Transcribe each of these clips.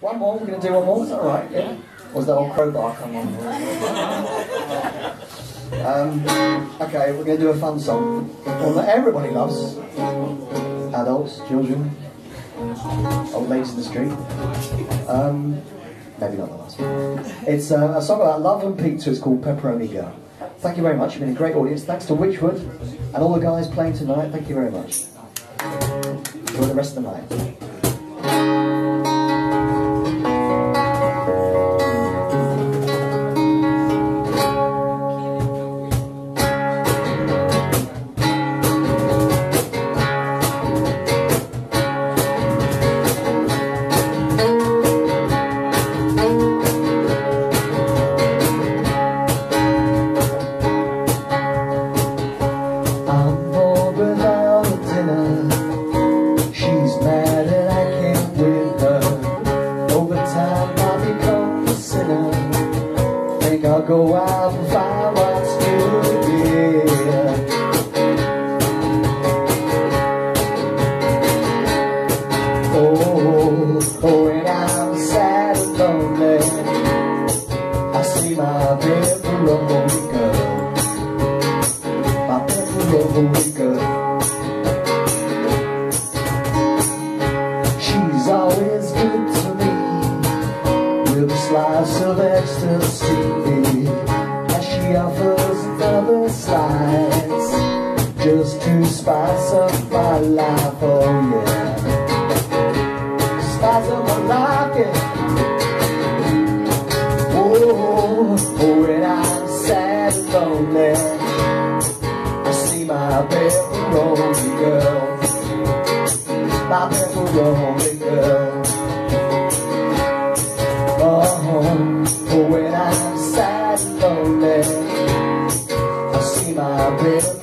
One more, we're going to do one more, all right? Yeah? Or is that old crowbar come on? um, okay, we're going to do a fun song. One that everybody loves. Adults, children, old ladies in the street. Um, maybe not the last one. It's uh, a song about love and pizza. It's called Pepperoni Girl. Thank you very much. You've been a great audience. Thanks to Witchwood and all the guys playing tonight. Thank you very much. Enjoy the rest of the night. Go out and find what's new, yeah. Oh, oh, when I'm sad and lonely, I see my pepperoni girl my pepperoni girl. Just to spice up my life. Oh yeah, spice up my life. Yeah. Oh, oh, when I'm sad and lonely. I see my pepperoni girl, my pepperoni girl. Oh, oh when I'm sad and lonely, I see my pepperoni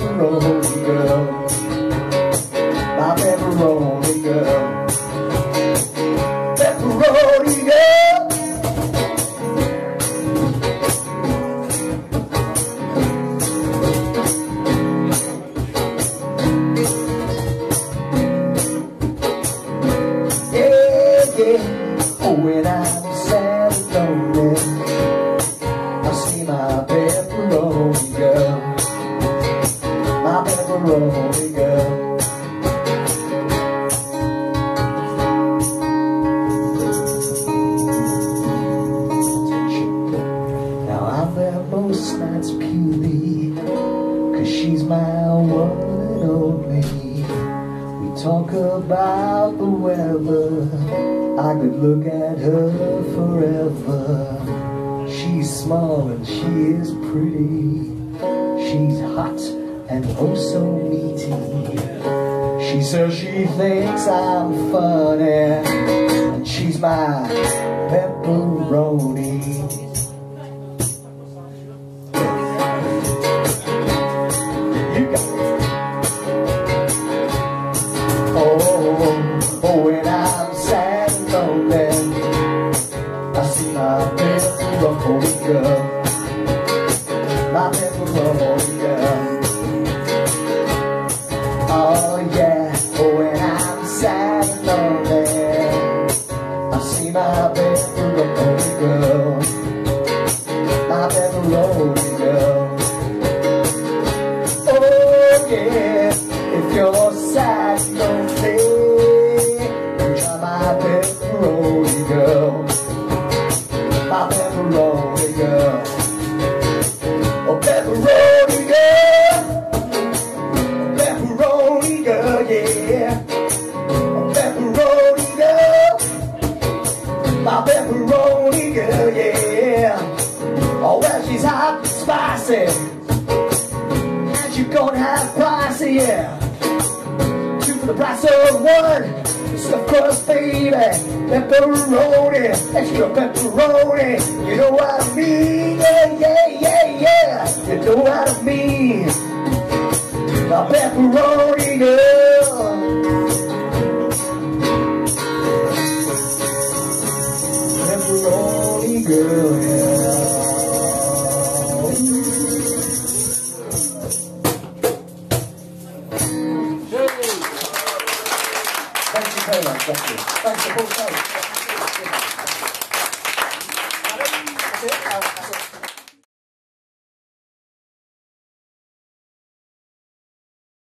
one and only. We talk about the weather. I could look at her forever. She's small and she is pretty. She's hot and oh so meaty. She says she thinks I'm funny, and she's my pepperoni. I see my pepperoni girl, my pepperoni girl. And you gonna have price, yeah. Two for the price of one. Stuffed crust, baby. Pepperoni, extra pepperoni. You know what I mean? Yeah, yeah, yeah, yeah. You know what I mean? My pepperoni girl. Both sides.